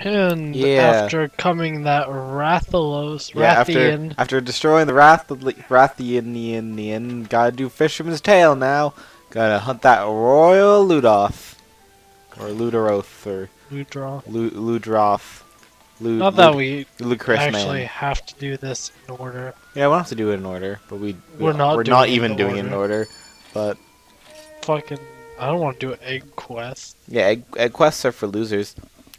And Yeah. after coming that Rathalos, Yeah, Rathian, after destroying the Wrath Rathianian, gotta do Fisherman's Tale now. Gotta hunt that Royal Ludoth. Or Luderoth, or Ludra. Lu- Ludroth. Lud- Not that we Ludicrous actually Man. have to do this in order. Yeah, we don't have to do it in order, but we We're not we're not even in doing it in order. But Fucking, I don't want to do an egg quest. yeah, egg, egg quests are for losers.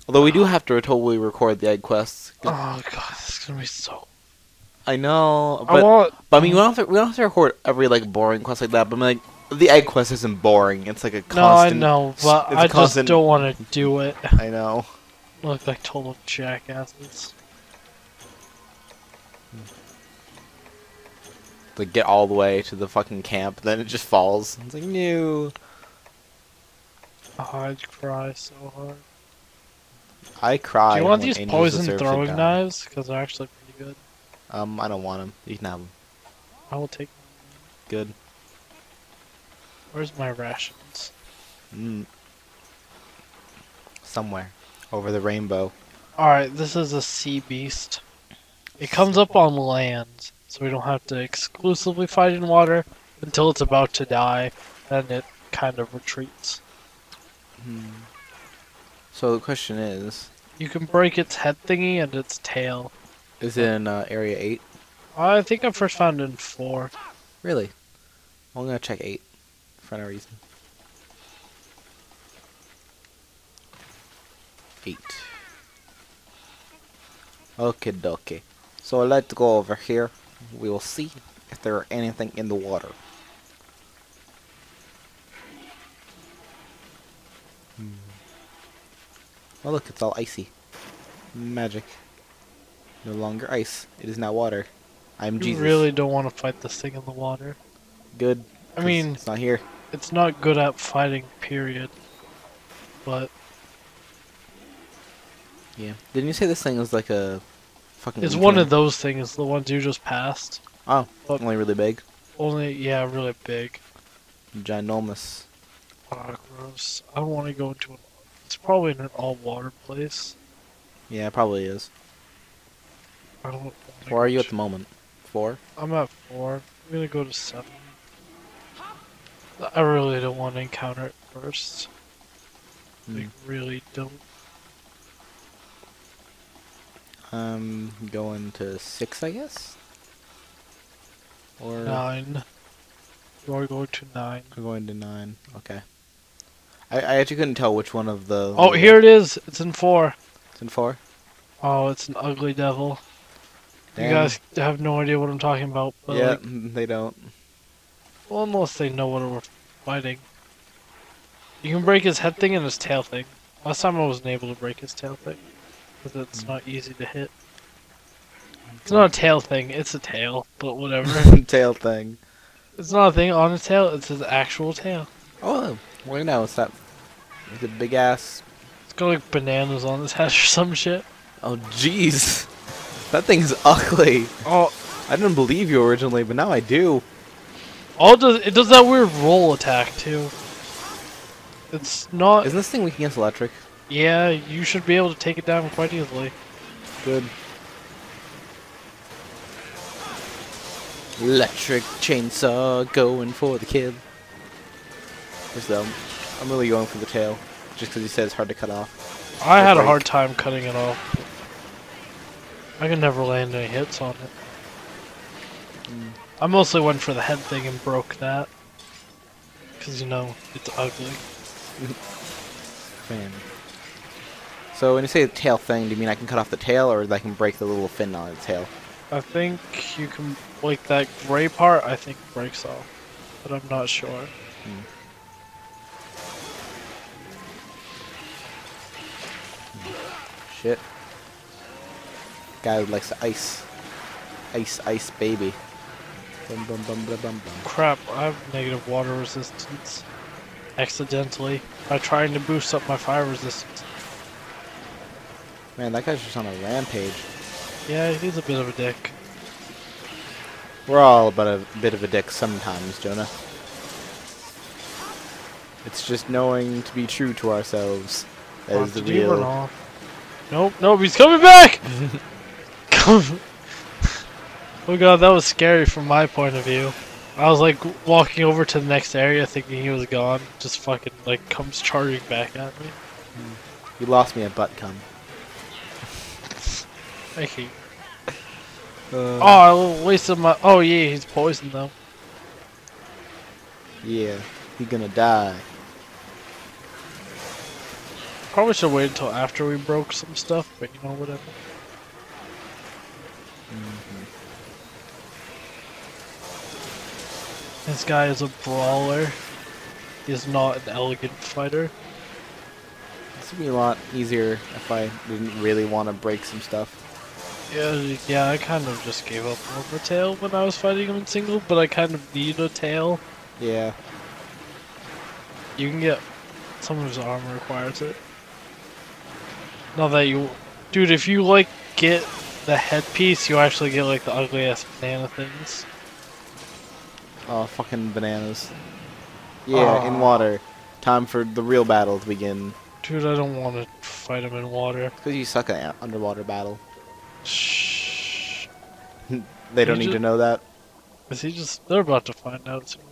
Although we do have to totally record the egg quests. Oh god, this is gonna be so. I know, I but, want. but I mean, we don't have to we don't have to record every like boring quest like that. But I mean, like the egg quest isn't boring. It's like a constant. No, I know, but I just don't want to do it. I know. Look like total jackasses. Like get all the way to the fucking camp, then it just falls. It's like no. Oh, I'd cry so hard. I cry. do you want these poison throwing knives? Because they're actually pretty good. Um, I don't want them. You can have them. I will take. Good. Where's my rations? Mm. Somewhere over the rainbow. Alright, this is a sea beast. It comes up on land, so we don't have to exclusively fight in water until it's about to die, then it kind of retreats. Hmm. So the question is, You can break its head thingy and its tail. is it in uh, area eight? I think I first found it in 4. Really? Well, I'm gonna check eight for no reason. Eight. Okay, dokie. So let's go over here. We will see if there are anything in the water. Hmm. Oh look, it's all icy. Magic. No longer ice. It is now water. I'm You Jesus. really don't want to fight this thing in the water. Good. I mean, it's not here. it's not good at fighting, period. But Yeah. Didn't you say this thing was like a fucking? it's one of those things, the ones you just passed. Oh, but- only really big, Only, yeah, really big. ginormous. Ah, gross. I don't want to go into an. It's probably an all water place. Yeah, it probably is. I don't. Where are you at the moment? Four. I'm at four. I'm gonna go to seven. I really don't want to encounter it first. Hmm. Like, really don't. I'm going to six, I guess. Or Nine. You are going to nine. we're going to nine. Okay. I, I actually couldn't tell which one of the. Oh, here it is. It's in four. It's in four. Oh, it's an ugly devil. You guys have no idea what I'm talking about. But yeah, like, mm, they don't. well, unless they know what we're fighting. You can break his head thing and his tail thing. Last time I wasn't able to break his tail thing. Because it's not easy to hit. It's not a tail thing, it's a tail, but whatever. Tail thing. it's not a thing on a tail, it's his actual tail. Oh, well, now it's that. The big ass. It's got like bananas on his head or some shit. Oh, jeez. That thing's ugly. Oh, I didn't believe you originally, but now I do. all it does, it does that weird roll attack too. It's not. Isn't this thing weak against electric? Yeah, you should be able to take it down quite easily. Good. Electric chainsaw going for the kill. Just um, I'm really going for the tail, just because he said it's hard to cut off. I had a hard time cutting it off. I could never land any hits on it. Mm. I mostly went for the head thing and broke that. Because, you know, it's ugly. Man. So when you say the tail thing, do you mean I can cut off the tail, or I can break the little fin on the tail? I think you can, like, that gray part, I think breaks off. But I'm not sure. Shit. Guy who likes the ice. Ice, ice, baby. Bum, bum, bum, bum, bum, bum. Crap, I have negative water resistance. Accidentally. By trying to boost up my fire resistance. Man, that guy's just on a rampage. Yeah, he's a bit of a dick. We're all about a bit of a dick sometimes, Jonah. It's just knowing to be true to ourselves. That is the did he run real. Nope, nope, he's coming back! Come- oh god, that was scary from my point of view. I was like walking over to the next area thinking he was gone, just fucking like comes charging back at me. You lost me a butt cum. I hate. Uh, Oh, I wasted my. Oh yeah, he's poisoned though. Yeah, he gonna die. Probably should wait until after we broke some stuff, but you know whatever. Mm-hmm. This guy is a brawler. He's not an elegant fighter. This would be a lot easier if I didn't really want to break some stuff. Yeah, yeah, I kind of just gave up on the tail when I was fighting him in single, but I kind of need a tail. Yeah. You can get some of his armor requires it. Not that you, dude, if you like get the headpiece, you actually get like the ugly ass banana things. Oh, fucking bananas. Yeah, oh. in water. Time for the real battle to begin. Dude, I don't want to fight him in water. Because you suck at underwater battle. Shh. They don't You need ju- to know that. Is he just? They're about to find out soon.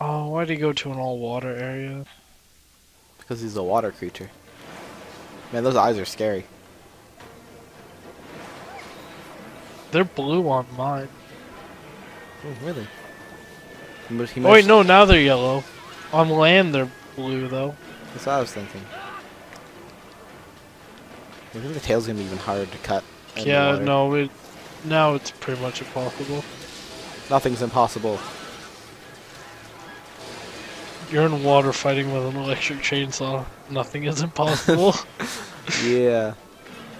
Oh, why'd he go to an all water area? Because he's a water creature. Man, those eyes are scary. They're blue on mine. Oh, really? He must- he Oh wait, no, now they're yellow. On land, they're blue though. That's what I was thinking. I think the tail's gonna be even harder to cut. yeah, no, it now it's pretty much impossible. Nothing's impossible. You're in water fighting with an electric chainsaw. Nothing is impossible. yeah.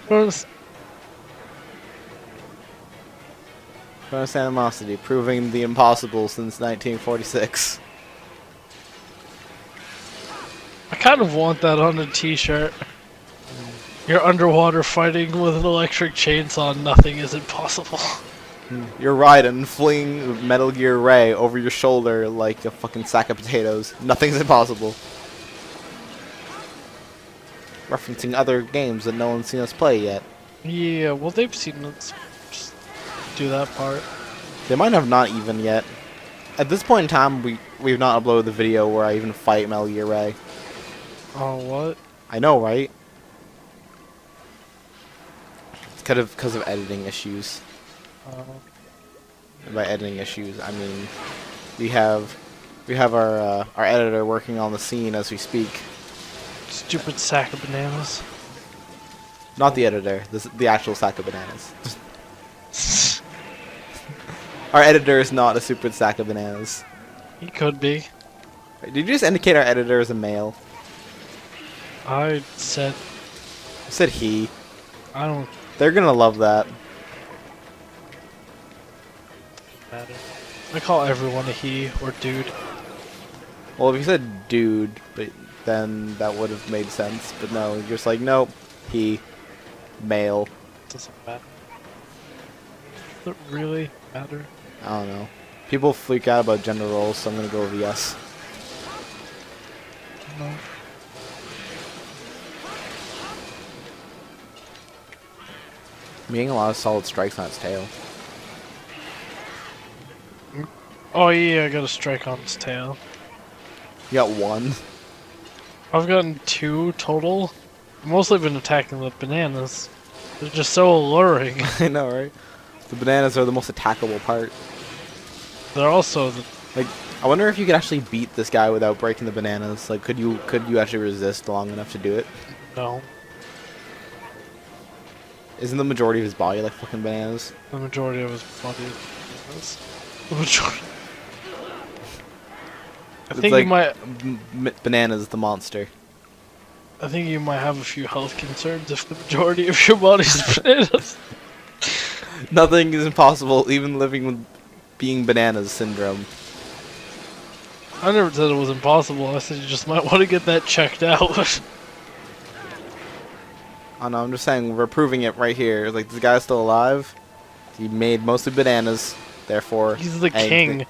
First- Chronos Animosity, proving the impossible since 1946. I kind of want that on a t-shirt. You're underwater fighting with an electric chainsaw. Nothing is impossible. You're riding, fling Metal Gear Ray over your shoulder like a fucking sack of potatoes. Nothing's impossible. Referencing other games that no one's seen us play yet. yeah, well they've seen us do that part. They might have not even yet. At this point in time, we we've not uploaded the video where I even fight Metal Gear Ray. Oh what? I know, right? It's kind of because of editing issues. Uh, by editing issues, I mean we have we have our uh, our editor working on the scene as we speak. stupid sack of bananas. Not the editor, the, the actual sack of bananas. Our editor is not a stupid sack of bananas. he could be. Did you just indicate our editor is a male? I said I said he. I don't They're gonna love that. Matter. I call everyone a he or dude. Well, if you said dude, but then that would have made sense. But no, you're just like nope, he, male. Doesn't matter. Does it really matter? I don't know. People freak out about gender roles, so I'm gonna go with yes. No. I'm getting a lot of solid strikes on its tail. Oh yeah, I got a strike on its tail. You got one. I've gotten two total. I've mostly been attacking the bananas. They're just so alluring. I know, right? The bananas are the most attackable part. They're also the Like, I wonder if you could actually beat this guy without breaking the bananas. Like, could you could you actually resist long enough to do it? no. Isn't the majority of his body like fucking bananas? The majority of his body is bananas. The majority. I think like you might. m- bananas the monster. I think you might have a few health concerns if the majority of your body's bananas. Nothing is impossible, even living with being bananas syndrome. I never said it was impossible. I said you just might want to get that checked out. Oh no, I'm just saying we're proving it right here. Like this guy's still alive. He made mostly bananas, therefore He's the king.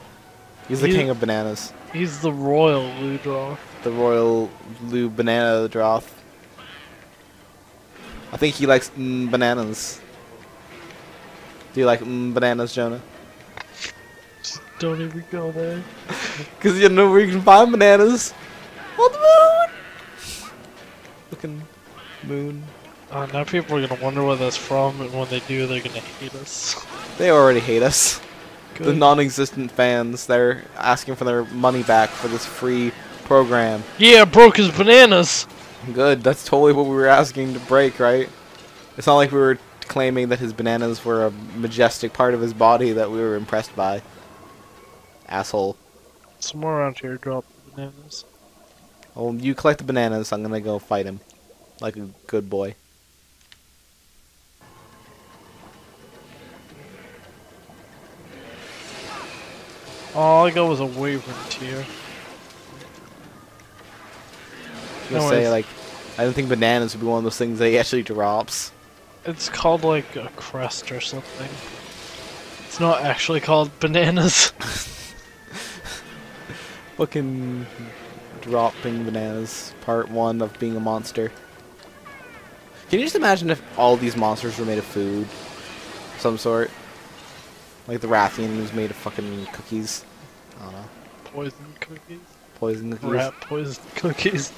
He's the He- king of bananas. He's the royal Ludroth. The royal blue banana droth. I think he likes mm, bananas. Do you like mm, bananas, Jonah? Don't even go there. Because you know where you can find bananas. On the moon! Looking moon. Uh, now people are gonna wonder where that's from, and when they do, they're gonna hate us. They already hate us. The non-existent fans, they're asking for their money back for this free program. yeah, broke his bananas. Good, that's totally what we were asking to break, right? It's not like we were claiming that his bananas were a majestic part of his body that we were impressed by. Asshole. Somewhere around here, drop bananas. Well, you collect the bananas, I'm gonna go fight him. Like a good boy. All I got was a wyvern tear. I was gonna say, like, I don't think bananas would be one of those things that he actually drops. It's called like a crest or something. It's not actually called bananas. Fucking dropping bananas, part one of being a monster. Can you just imagine if all these monsters were made of food? Some sort? Like the Rathian was made of fucking cookies. I don't know. Poison cookies. Poison cookies. Rat poison cookies.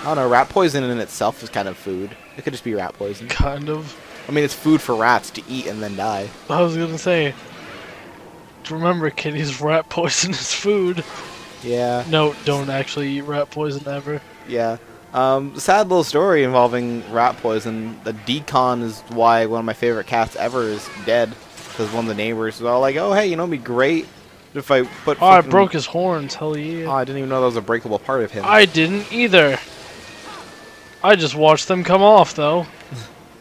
I don't know, rat poison in itself is kind of food. It could just be rat poison. Kind of. I mean, it's food for rats to eat and then die. I was gonna say. Remember, kitties, rat poison is food. Yeah, No, don't actually eat rat poison ever. yeah. Um, sad little story involving rat poison. The d-CON is why one of my favorite cats ever is dead. Because one of the neighbors was all like, oh, hey, you know, it'd be great if I put Oh, I broke his horns. Hell Oh, yeah. I didn't even know that was a breakable part of him. I didn't either. I just watched them come off though.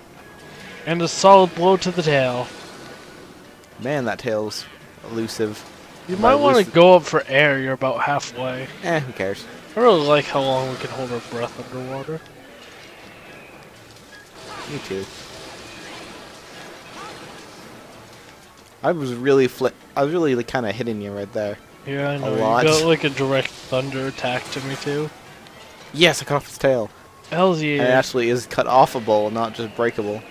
and a solid blow to the tail. Man, that tail's elusive. You might want to go up for air. You're about halfway. Eh, who cares? I really like how long we can hold our breath underwater. Me too. I was really fli- I was really like, kind of hitting you right there. Yeah, I know. You got like a direct thunder attack to me too. Yes, I cut off his tail. Hell's And it actually is cut offable, not just breakable.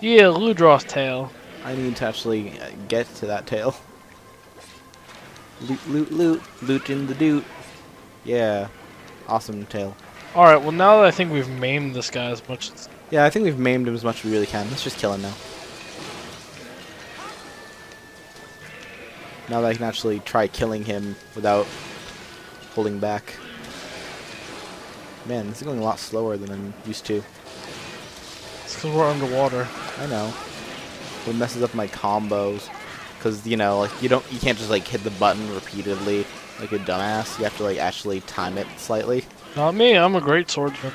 Yeah, Ludroth's tail. I need to actually uh, get to that tail. Loot, loot, loot, loot in the doot. Yeah, awesome tail. Alright, well now that I think we've maimed this guy as much as... Yeah, I think we've maimed him as much as we really can. Let's just kill him now. Now that I can actually try killing him without holding back. Man, this is going a lot slower than I'm used to. It's because we're underwater. I know. It messes up my combos. Cause you know, like you don't, you can't just like hit the button repeatedly like a dumbass. You have to like actually time it slightly. Not me, I'm a great swordsman.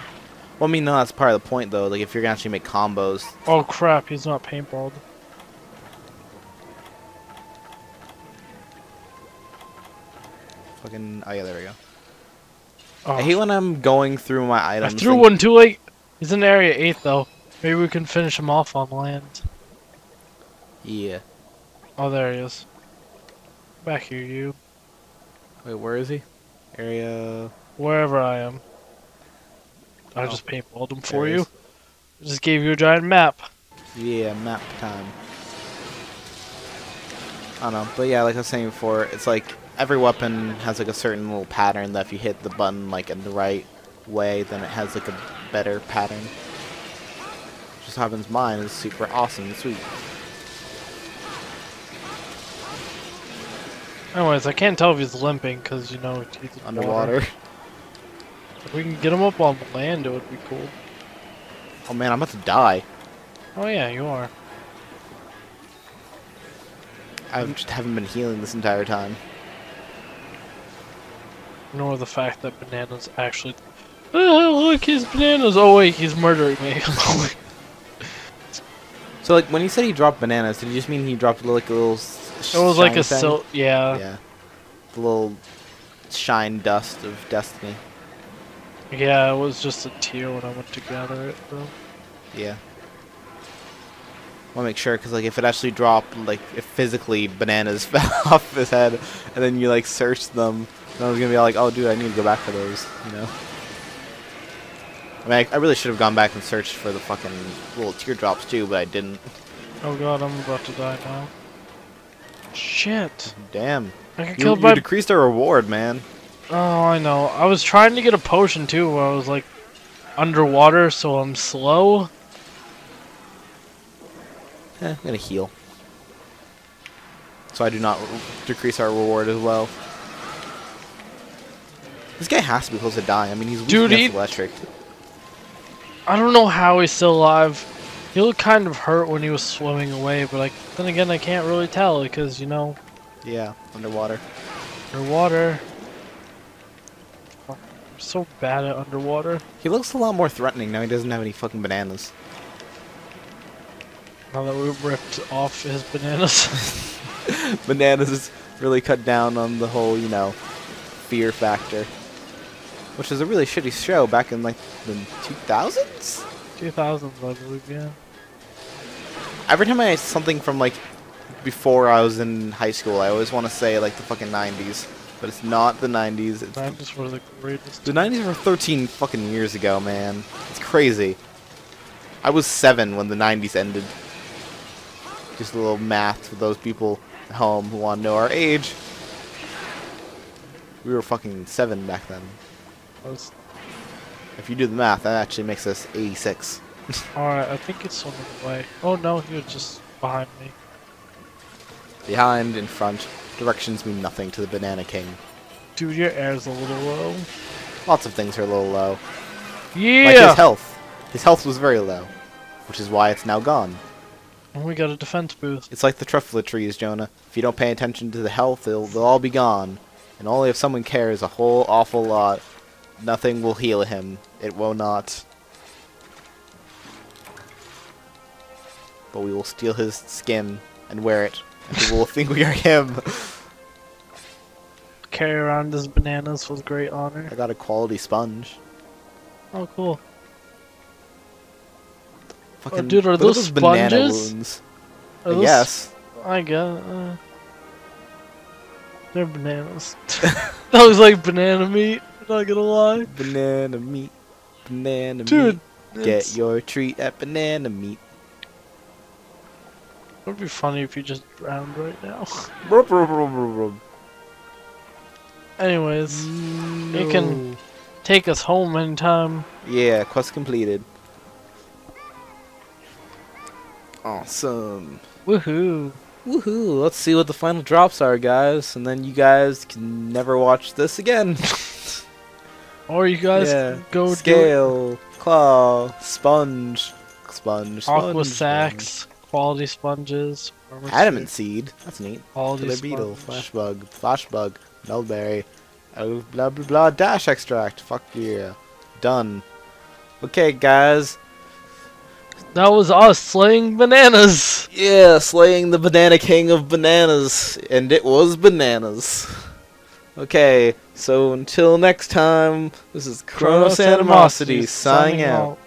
Well, I mean, no, that's part of the point though. Like if you're gonna actually make combos, Oh crap, he's not paintballed. Fucking. Oh yeah, there we go. Oh, I hate when I'm going through my items. I threw one too late. He's in area 8 though. Maybe we can finish him off on land. Yeah. Oh, there he is. Back here, you. Wait, where is he? Area. Wherever I am. I Oh. just paintballed him There for you. is. Just gave you a giant map. Yeah, map time. I don't know, but yeah, like I was saying before, it's like every weapon has like a certain little pattern that if you hit the button like in the right way, then it has like a better pattern. Just happens mine is super awesome and sweet. Anyways, I can't tell if he's limping because, you know, he's Underwater. water. If we can get him up on land, it would be cool. Oh man, I'm about to die. Oh, yeah, you are. I just haven't been healing this entire time. Nor the fact that bananas actually. Oh, look, his bananas. Oh, wait, he's murdering me. Oh, so like when he said he dropped bananas, did you just mean he dropped like a little? s- it was like a thing? sil. Yeah. Yeah. The little shine dust of destiny. Yeah, it was just a tear when I went to gather it, though. Yeah. Want to make sure, because like if it actually dropped, like if physically bananas fell off his head, and then you like searched them, then I was gonna be like, oh dude, I need to go back for those, you know. I mean, I, I really should have gone back and searched for the fucking little teardrops too, but I didn't. Oh god, I'm about to die now. Shit. Damn. I got You, killed you by. decreased our reward, man. Oh, I know. I was trying to get a potion too, where I was like underwater, so I'm slow. Eh, I'm gonna heal. So I do not decrease our reward as well. This guy has to be close to dying. I mean, he's weak Dude, he- electric. I don't know how he's still alive. He looked kind of hurt when he was swimming away, but like then again, I can't really tell because you know, Yeah, underwater. underwater. I'm so bad at underwater. He looks a lot more threatening now. He doesn't have any fucking bananas. Now that we ripped off his bananas. bananas has really cut down on the whole, you know, fear factor. Which was a really shitty show back in like the 2000s. 2000s, I believe, yeah. Every time I something from like before I was in high school, I always want to say like the fucking 90s, but it's not the 90s. It's That just were the greatest. the 90s were 13 fucking years ago, man. It's crazy. I was seven when the 90s ended. Just a little math for those people at home who want to know our age. We were fucking seven back then. If you do the math, that actually makes us 86. Alright, I think it's on the way. Oh no, he was just behind me. Behind, in front, directions mean nothing to the Banana King. Dude, your air's a little low. Lots of things are a little low. Yeah! Like his health. His health was very low, which is why it's now gone. And we got a defense boost. It's like the Truffula trees, Jonah. If you don't pay attention to the health, they'll, they'll all be gone. And only if someone cares a whole awful lot, nothing will heal him. It will not. But we will steal his skin and wear it. And people will think we are him. Carry around his bananas with great honor. I got a quality sponge. Oh, cool. Fucking, dude, are those those banana sponges? wounds. Are I those- guess. I guess. Uh, they're bananas. that was like banana meat. Not gonna lie. Banana meat. Banana Dude, meat. Get it's- your treat at banana meat. It would be funny if you just drowned right now. Anyways, you can- take us home anytime. Yeah, quest completed. Awesome. Woohoo. Woohoo! Let's see what the final drops are, guys, and then you guys can never watch this again. Or you guys yeah. go Scale, claw, sponge, sponge, aqua sponge, sacks, quality sponges, sponge. Adamant suit, seed. That's neat. quality Killer beetle, flash bug, flash bug, nulberry, oh, blah blah blah, dash extract. Fuck yeah. Done. Okay, guys. That was us slaying bananas. Yeah, slaying the Banana King of Bananas. And it was bananas. Okay, so until next time, this is Chronos Animosity signing out.